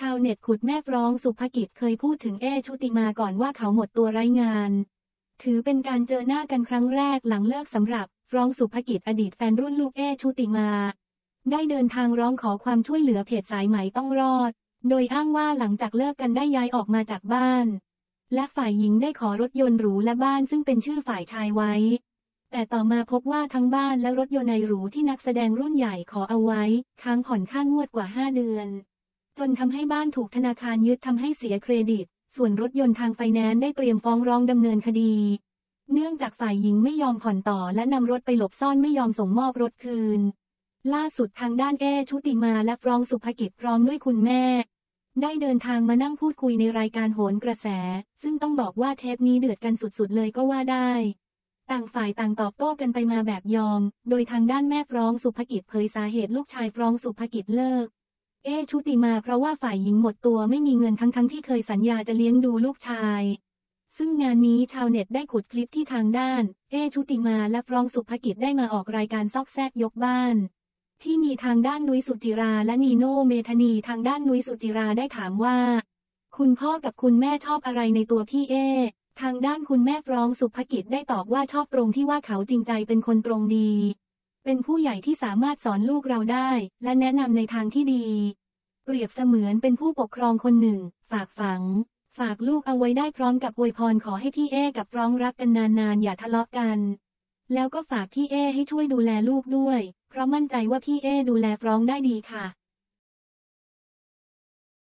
ชาวเน็ตขุดแม่ฟร้องสุภกิจเคยพูดถึงเอชุติมาก่อนว่าเขาหมดตัวไร้งาน ถือเป็นการเจอหน้ากันครั้งแรกหลังเลิกสำหรับฟร้องสุภกิจอดีตแฟนรุ่นลูกเอชุติมา ได้เดินทางร้องขอความช่วยเหลือเพจสายไหมต้องรอด โดยอ้างว่าหลังจากเลิกกันได้ย้ายออกมาจากบ้าน และฝ่ายหญิงได้ขอรถยนต์หรูและบ้านซึ่งเป็นชื่อฝ่ายชายไว้ แต่ต่อมาพบว่าทั้งบ้านและรถยนต์ในหรูที่นักแสดงรุ่นใหญ่ขอเอาไว้ ค้างผ่อนค่างวดกว่า 5 เดือน จนทำให้บ้านถูกธนาคารยึดทำให้เสียเครดิต ส่วนรถยนต์ทางไฟแนนซ์ได้เตรียมฟ้องร้องดำเนินคดี เนื่องจากฝ่ายหญิงไม่ยอมผ่อนต่อและนำรถไปหลบซ่อนไม่ยอมส่งมอบรถคืน ล่าสุดทางด้านเอชุติมาและฟรองสุภกิจพร้อมด้วยคุณแม่ ได้เดินทางมานั่งพูดคุยในรายการโหนกระแส ซึ่งต้องบอกว่าเทปนี้เดือดกันสุดๆเลยก็ว่าได้ต่างฝ่ายต่างตอบโต้กันไปมาแบบยอม โดยทางด้านแม่ฟรองสุภกิจเผยสาเหตุลูกชายฟรองสุภกิจเลิก เอชุติมาเพราะว่าฝ่ายหญิงหมดตัวไม่มีเงินทั้งๆทที่เคยสัญญาจะเลี้ยงดูลูกชาย ซึ่งงานนี้ชาวเน็ตได้ขุดคลิปที่ทางด้าน เอชุติมาและฟรองสุภกิจได้มาออกรายการซอกแซกยกบ้าน ที่มีทางด้านนุ้ยสุจิราและนีโนเมธานีทางด้านนุ้ยสุจิราได้ถามว่า คุณพ่อกับคุณแม่ชอบอะไรในตัวพี่เอทางด้านคุณแม่ฟรองสุภกิจได้ตอบว่าชอบตรงที่ว่าเขาจริงใจเป็นคนตรงดี เป็นผู้ใหญ่ที่สามารถสอนลูกเราได้ และแนะนำในทางที่ดี เปรียบเสมือนเป็นผู้ปกครองคนหนึ่ง ฝากฝัง ฝากลูกเอาไว้ได้พร้อมกับอวยพรขอให้พี่เอกับฟรองรักกันนานๆ อย่าทะเลาะกัน แล้วก็ฝากพี่เอให้ช่วยดูแลลูกด้วย เพราะมั่นใจว่าพี่เอดูแลฟรองได้ดีค่ะ